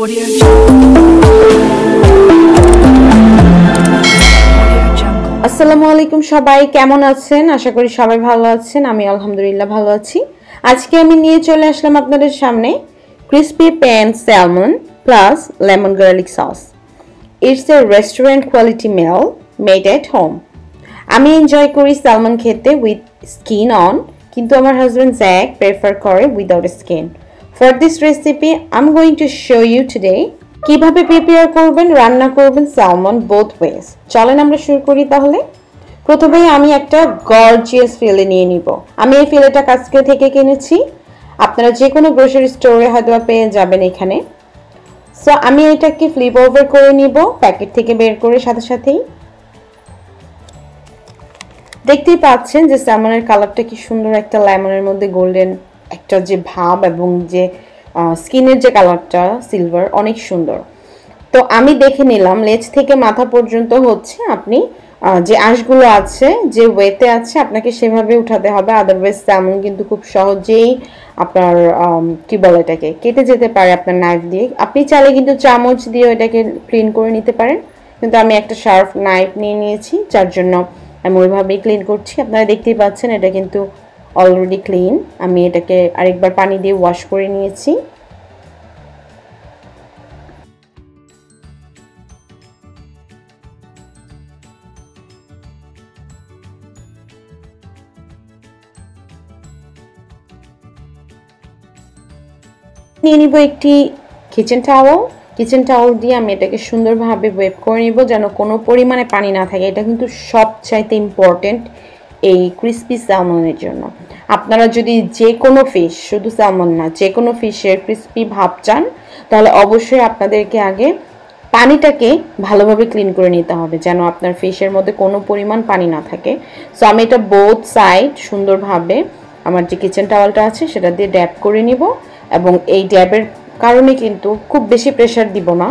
Audio. আসসালামু আলাইকুম সবাই, কেমন আছেন? আশা করি সবাই ভালো আছেন, আমি আলহামদুলিল্লাহ ভালো আছি। আজকে আমি নিয়ে চলে আসলাম আপনাদের সামনে crispy pan salmon plus lemon garlic sauce it's a restaurant quality meal made at home আমি এনজয় করি স্যালমন খেতে উইথ স্কিন অন কিন্তু আমার হাজব্যান্ড জ্যাক প্রেফার করে without skin for this recipe I am going to show you today কীভাবে prepare করবেন, রান্না করবেন স্যালমন বোথ ওয়েজ চলেন আমরা শুরু করি তাহলে। প্রথমে আমি একটা গর্জিয়াস ফিলে নিয়ে নিব। আমি এই ফিলেটা কাছকে থেকে কিনেছি। আপনারা যে কোনো গ্রোসারি স্টোরে হয়তো পেয়ে যাবেন এখানে। সো আমি এটাকে ফ্লিপ ওভার করে নিব প্যাকেট থেকে বের করে সাথে সাথেই। দেখতেই পাচ্ছেন যে স্যামনের কালারটা কি সুন্দর একটা লেমনের মধ্যে গোল্ডেন একটা যে ভাব এবং যে স্কিনের যে কালারটা, সিলভার, অনেক সুন্দর। তো আমি দেখে নিলাম, লেজ থেকে মাথা পর্যন্ত হচ্ছে আপনি যে আঁশগুলো আছে, যে ওয়েতে আছে, আপনাকে সেভাবে উঠাতে হবে আদারওয়াইজ তেমন কিন্তু খুব সহজেই আপনার কি বলে এটাকে, কেটে যেতে পারে আপনার নাইফ দিয়ে। আপনি চাইলে কিন্তু চামচ দিয়ে এটাকে ক্লিন করে নিতে পারেন। কিন্তু আমি একটা শার্প নাইফ নিয়ে নিয়েছি, যার জন্য আমি ওইভাবেই ক্লিন করছি। আপনারা দেখতেই পাচ্ছেন, এটা কিন্তু অলরেডি ক্লিন আমি এটাকে আরেকবার পানি দিয়ে ওয়াশ করে নিয়েছি। নিয়ে নিব একটি কিচেন টাওয়াল কিচেন টাওয়াল দিয়ে আমি এটাকে সুন্দরভাবে ওয়েব করে নিব যেন কোনো পরিমাণে পানি না থাকে। এটা কিন্তু সবচাইতে ইম্পর্টেন্ট এই ক্রিসপি স্যালমনের জন্য। আপনারা যদি যে কোনো ফিশ শুধু স্যালমন না, যে কোনো ফিশের ক্রিসপি ভাব চান, তাহলে অবশ্যই আপনাদেরকে আগে পানিটাকে ভালোভাবে ক্লিন করে নিতে হবে, যেন আপনার ফিশের মধ্যে কোনো পরিমাণ পানি না থাকে। সো আমি এটা বোথ সাইড সুন্দরভাবে আমার যে কিচেন টাওয়ালটা আছে, সেটা দিয়ে ড্যাব করে নিব এবং এই ড্যাবের কারণে কিন্তু খুব বেশি প্রেশার দিব না।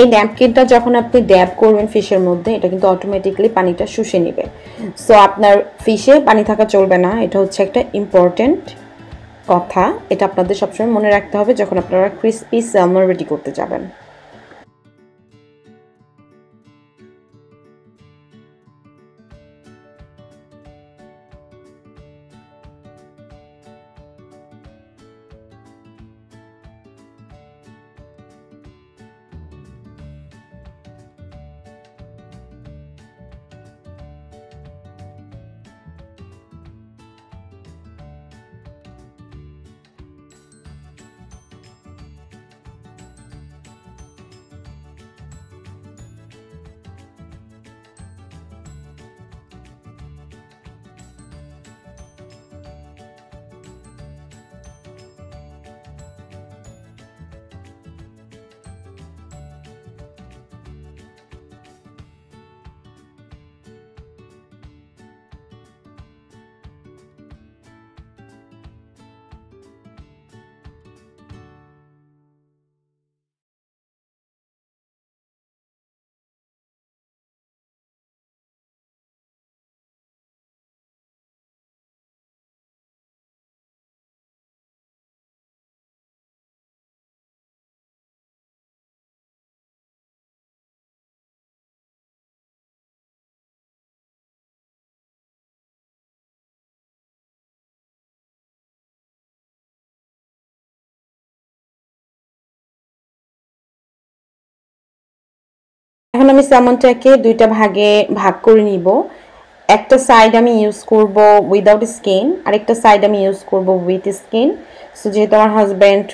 এই ন্যাপকিনটা যখন আপনি ড্যাব করবেন ফিশের মধ্যে, এটা কিন্তু অটোমেটিকলি পানিটা শুষে নেবে। সো আপনার ফিশে পানি থাকা চলবে না। এটা হচ্ছে একটা ইম্পর্টেন্ট কথা। এটা আপনাদের সবসময় মনে রাখতে হবে যখন আপনারা ক্রিসপি স্যালমন রেডি করতে যাবেন। এখন আমি স্যামনটাকে দুইটা ভাগে ভাগ করে নিব। একটা সাইড আমি ইউজ করব উইদাউট স্কিন আরেকটা সাইড আমি ইউজ করব উইথ স্কিন সো যেহেতু আমার হাজব্যান্ড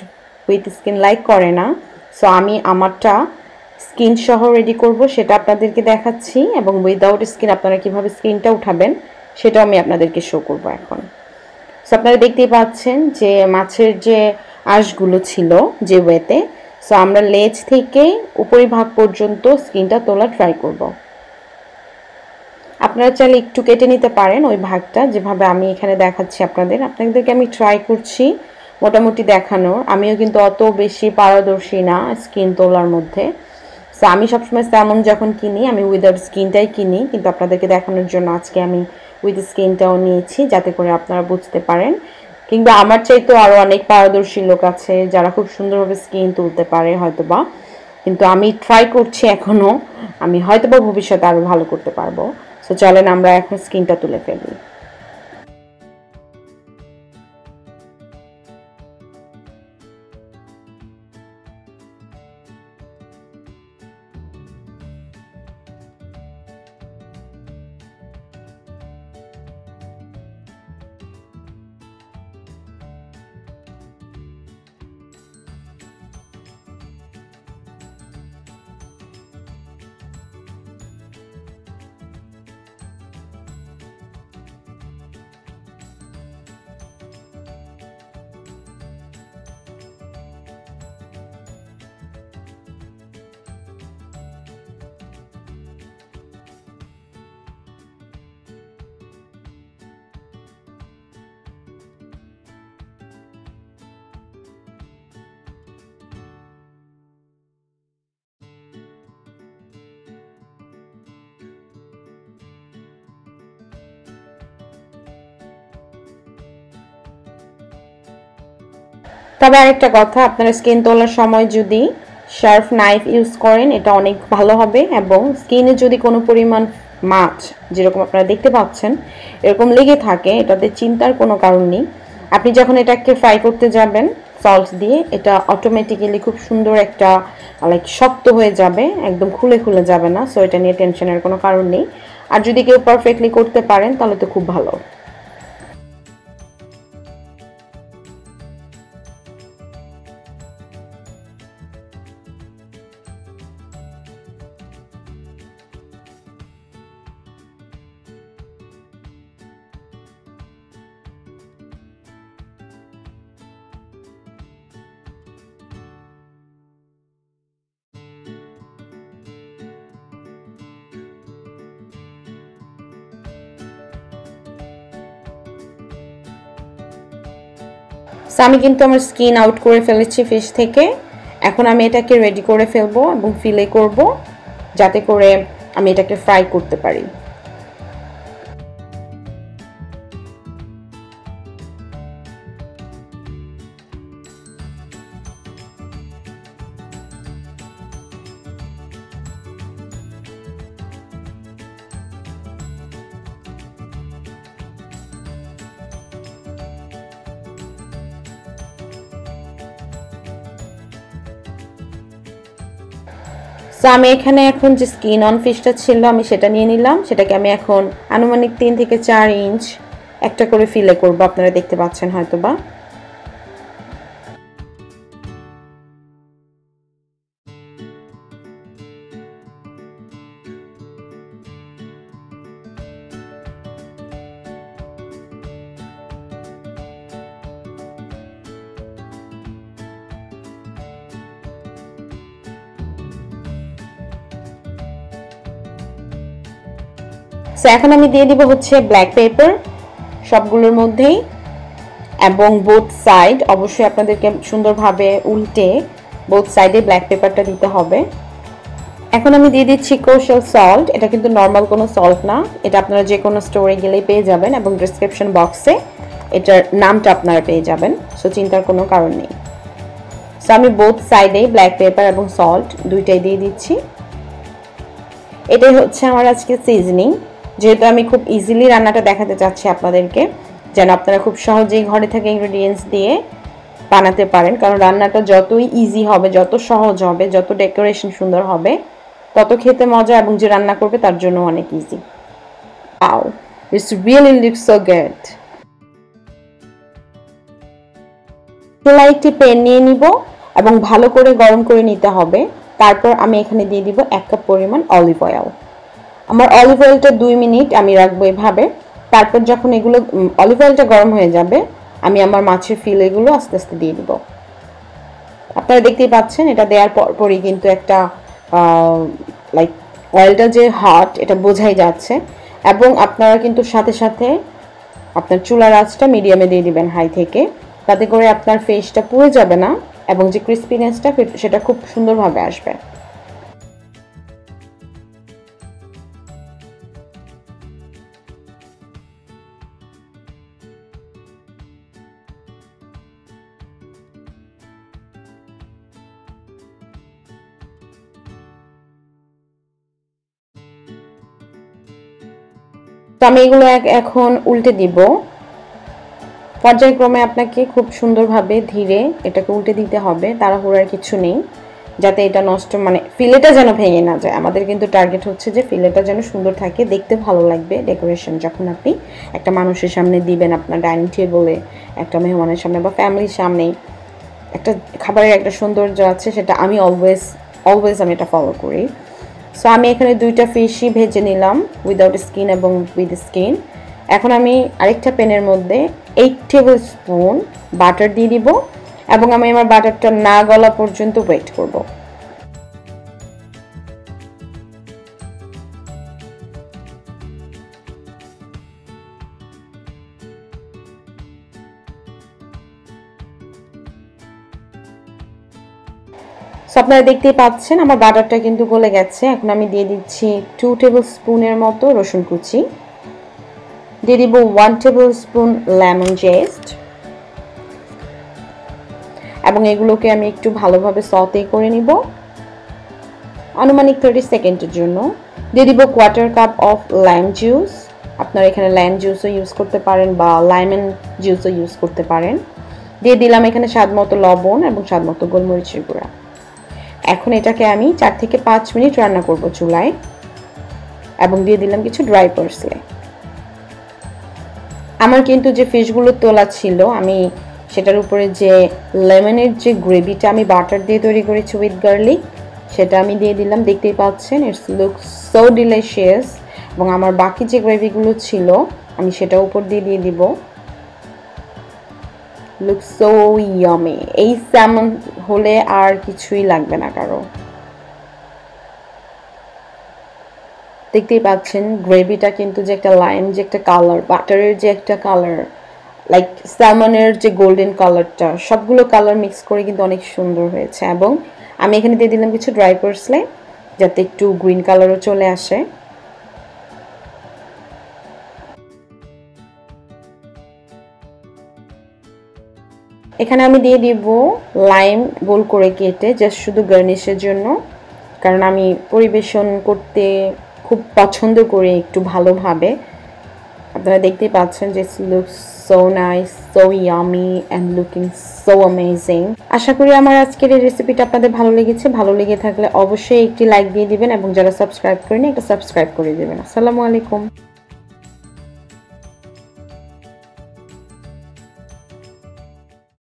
উইথ স্কিন লাইক করে না সো আমি আমারটা স্কিন সহ রেডি করব, সেটা আপনাদেরকে দেখাচ্ছি। এবং উইদাউট স্কিন আপনারা কীভাবে স্কিনটা উঠাবেন, সেটাও আমি আপনাদেরকে শো করব এখন। সো আপনারা দেখতেই পাচ্ছেন যে মাছের যে আঁশগুলো ছিল যে ওয়েতে সো আমরা লেজ থেকে উপরিভাগ পর্যন্ত স্কিনটা তোলা ট্রাই করব। আপনারা চাইলে একটু কেটে নিতে পারেন ওই ভাগটা, যেভাবে আমি এখানে দেখাচ্ছি আপনাদের। আপনাদেরকে আমি ট্রাই করছি মোটামুটি দেখানোর। আমিও কিন্তু অত বেশি পারদর্শী না স্কিন তোলার মধ্যে। সো আমি সবসময় স্যামন যখন কিনি, আমি উইদাউট স্কিনটাই কিনি, কিন্তু আপনাদেরকে দেখানোর জন্য আজকে আমি উইথ স্কিনটাও নিয়েছি, যাতে করে আপনারা বুঝতে পারেন কিংবা আমার চাইতেও আরও অনেক পারদর্শী লোক আছে যারা খুব সুন্দরভাবে স্কিন তুলতে পারে হয়তো বা কিন্তু আমি ট্রাই করছি এখনও আমি হয়তো বা ভবিষ্যতে আরও ভালো করতে পারব। তো চলেন আমরা এখন স্কিনটা তুলে ফেলি। তবে আরেকটা কথা, আপনারা স্কিন তোলার সময় যদি শার্প নাইফ ইউজ করেন, এটা অনেক ভালো হবে এবং স্কিনে যদি কোনো পরিমাণ মাছ যেরকম আপনারা দেখতে পাচ্ছেন, এরকম লেগে থাকে, এটাতে চিন্তার কোনো কারণ নেই। আপনি যখন এটাকে ফ্রাই করতে যাবেন সল্ট দিয়ে, এটা অটোমেটিক্যালি খুব সুন্দর একটা লাইক শক্ত হয়ে যাবে, একদম খুলে খুলে যাবে না সো এটা নিয়ে টেনশনের কোনো কারণ নেই। আর যদি কেউ পারফেক্টলি করতে পারেন, তাহলে তো খুব ভালো। সো আমি কিন্তু আমার স্কিন আউট করে ফেলেছি ফিশ থেকে। এখন আমি এটাকে রেডি করে ফেলব এবং ফিলে করব, যাতে করে আমি এটাকে ফ্রাই করতে পারি। সো আমি এখানে এখন যে স্কিন অন ফিশটা ছিল, আমি সেটা নিয়ে নিলাম। সেটাকে আমি এখন আনুমানিক তিন থেকে চার ইঞ্চ একটা করে ফিলে করব। আপনারা দেখতে পাচ্ছেন হয়তো বা সো এখন আমি দিয়ে দিব হচ্ছে ব্ল্যাক পেপার সবগুলোর মধ্যেই, এবং বোথ সাইড অবশ্যই আপনাদেরকে সুন্দরভাবে উল্টে বোথ সাইডে ব্ল্যাক পেপারটা দিতে হবে। এখন আমি দিয়ে দিচ্ছি কোশাল সল্ট এটা কিন্তু নর্মাল কোনো সল্ট না, এটা আপনারা যে কোনো স্টোরে গেলেই পেয়ে যাবেন, এবং ডিসক্রিপশন বক্সে এটার নামটা আপনারা পেয়ে যাবেন সো চিন্তার কোনো কারণ নেই। সো আমি বোথ সাইডেই ব্ল্যাক পেপার এবং সল্ট দুইটাই দিয়ে দিচ্ছি। এটাই হচ্ছে আমার আজকে সিজনিং যেহেতু আমি খুব ইজিলি রান্নাটা দেখাতে চাচ্ছি আপনাদেরকে, যেন আপনারা খুব সহজেই ঘরে থেকে ইনগ্রেডিয়েন্টস দিয়ে বানাতে পারেন। কারণ রান্নাটা যতই ইজি হবে, যত সহজ হবে, যত ডেকোরেশন সুন্দর হবে, তত খেতে মজা এবং যে রান্না করবে তার জন্য অনেক ইজি আও it's really looks so good চুলা একটি পেন নিয়ে নিব এবং ভালো করে গরম করে নিতে হবে। তারপর আমি এখানে দিয়ে দিব এক কাপ পরিমাণ অলিভ অয়েল আমার অলিভ অয়েলটা দুই মিনিট আমি রাখব এভাবে। তারপর যখন এগুলো অলিভ অয়েলটা গরম হয়ে যাবে, আমি আমার মাছের ফিল এগুলো আস্তে আস্তে দিয়ে দিব। আপনারা দেখতেই পাচ্ছেন, এটা দেওয়ার পরপরই কিন্তু একটা লাইক অয়েলটা যে হট এটা বোঝাই যাচ্ছে। এবং আপনারা কিন্তু সাথে সাথে আপনার চুলার আঁচটা মিডিয়ামে দিয়ে দিবেন হাই থেকে। তাতে করে আপনার ফেসটা পুড়ে যাবে না, এবং যে ক্রিস্পিনেসটা সেটা খুব সুন্দরভাবে আসবে। তো আমি এগুলো এখন উল্টে দিব। পর্যায়ক্রমে আপনাকে খুব সুন্দরভাবে ধীরে এটাকে উল্টে দিতে হবে, তাড়াহুড়ার কিছু নেই, যাতে এটা নষ্ট মানে ফিলেটা যেন ভেঙে না যায়। আমাদের কিন্তু টার্গেট হচ্ছে যে ফিলেটা যেন সুন্দর থাকে, দেখতে ভালো লাগবে ডেকোরেশন। যখন আপনি একটা মানুষের সামনে দিবেন, আপনার ডাইনিং টেবলে, একটা মেহমানের সামনে বা ফ্যামিলির সামনে, একটা খাবারের একটা সৌন্দর্য আছে, সেটা আমি অলওয়েজ অলওয়েজ আমি এটা ফলো করি। সো আমি এখানে দুইটা ফিশই ভেজে নিলাম উইদাউট স্কিন এবং উইথ স্কিন এখন আমি আরেকটা প্যানের মধ্যে এইট টেবিল স্পুন বাটার দিয়ে দিব এবং আমি আমার বাটারটা না গলা পর্যন্ত ওয়েট করব। সো আপনারা দেখতেই পাচ্ছেন, আমার বাটারটা কিন্তু গলে গেছে। এখন আমি দিয়ে দিচ্ছি টু টেবিল স্পুনের মতো রসুন কুচি। দিয়ে দিব one tablespoon lemon zest এবং এগুলোকে আমি একটু ভালোভাবে সতে করে নিব। আনুমানিক থার্টি সেকেন্ডের জন্য। দিয়ে দিব quarter cup of lime juice আপনারা এখানে লাইম জুসও ইউজ করতে পারেন বা লাইমেন জুসও ইউজ করতে পারেন। দিয়ে দিলাম এখানে স্বাদ মতো লবণ এবং স্বাদ মতো গোলমরিচের গুঁড়া। এখন এটাকে আমি চার থেকে পাঁচ মিনিট রান্না করব চুলায় এবং দিয়ে দিলাম কিছু ড্রাই পার্সলে। আমার কিন্তু যে ফিশগুলো তোলা ছিল, আমি সেটার উপরে যে লেমনের যে গ্রেভিটা আমি বাটার দিয়ে তৈরি করেছি উইথ গার্লিক সেটা আমি দিয়ে দিলাম। দেখতেই পাচ্ছেন ইটস লুক সো ডিলিশিয়াস এবং আমার বাকি যে গ্রেভিগুলো ছিল, আমি সেটা উপর দিয়ে দিয়ে দিব। লুক সো ইয়ামি এই স্যামন হলে আর কিছুই লাগবে না কারও। দেখতেই পাচ্ছেন, গ্রেভিটা কিন্তু যে একটা লাইম যে একটা কালার বাটারের যে একটা কালার লাইক স্যামনের যে গোল্ডেন কালারটা সবগুলো কালার মিক্স করে কিন্তু অনেক সুন্দর হয়েছে। এবং আমি এখানে দিয়ে দিলাম কিছু ড্রাই পার্সলে যাতে একটু গ্রিন কালারও চলে আসে। এখানে আমি দিয়ে দিব লাইম গোল করে কেটে জাস্ট শুধু গার্নিশের জন্য, কারণ আমি পরিবেশন করতে খুব পছন্দ করি একটু ভালোভাবে। আপনারা দেখতেই পাচ্ছেন যে look so nice so yummy and looking so amazing আশা করি আমার আজকের এই রেসিপিটা আপনাদের ভালো লেগেছে। ভালো লেগে থাকলে অবশ্যই একটি লাইক দিয়ে দিবেন এবং যারা সাবস্ক্রাইব করেনি একটা সাবস্ক্রাইব করে দেবেন। আসসালামু আলাইকুম।